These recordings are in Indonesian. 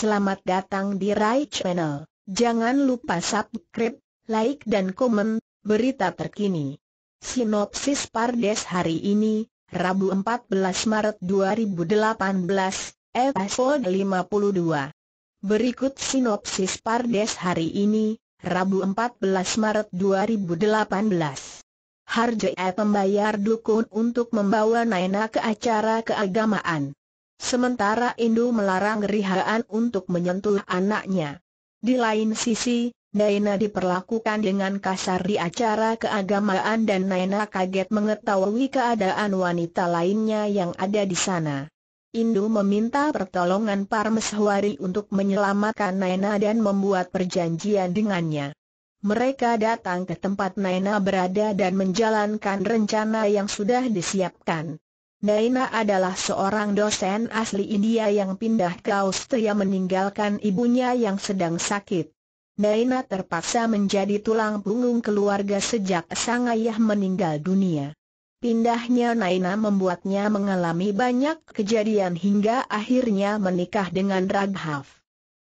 Selamat datang di Rai Channel. Jangan lupa subscribe, like dan komen berita terkini. Sinopsis Pardes hari ini, Rabu 14 Maret 2018, episode 52. Berikut sinopsis Pardes hari ini, Rabu 14 Maret 2018. Harjaya membayar dukun untuk membawa Naina ke acara keagamaan. Sementara Indu melarang Rihaan untuk menyentuh anaknya. Di lain sisi, Naina diperlakukan dengan kasar di acara keagamaan dan Naina kaget mengetahui keadaan wanita lainnya yang ada di sana. Indu meminta pertolongan Parmeswari untuk menyelamatkan Naina dan membuat perjanjian dengannya. Mereka datang ke tempat Naina berada dan menjalankan rencana yang sudah disiapkan. Naina adalah seorang dosen asli India yang pindah ke Austria meninggalkan ibunya yang sedang sakit. Naina terpaksa menjadi tulang punggung keluarga sejak sang ayah meninggal dunia. Pindahnya Naina membuatnya mengalami banyak kejadian hingga akhirnya menikah dengan Raghav.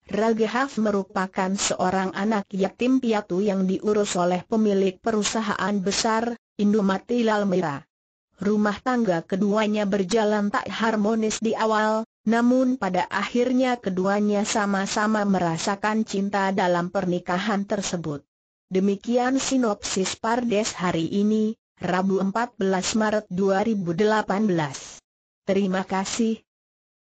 Raghav merupakan seorang anak yatim piatu yang diurus oleh pemilik perusahaan besar, Indumati Lalmira. Rumah tangga keduanya berjalan tak harmonis di awal, namun pada akhirnya keduanya sama-sama merasakan cinta dalam pernikahan tersebut. Demikian sinopsis Pardes hari ini, Rabu 14 Maret 2018. Terima kasih,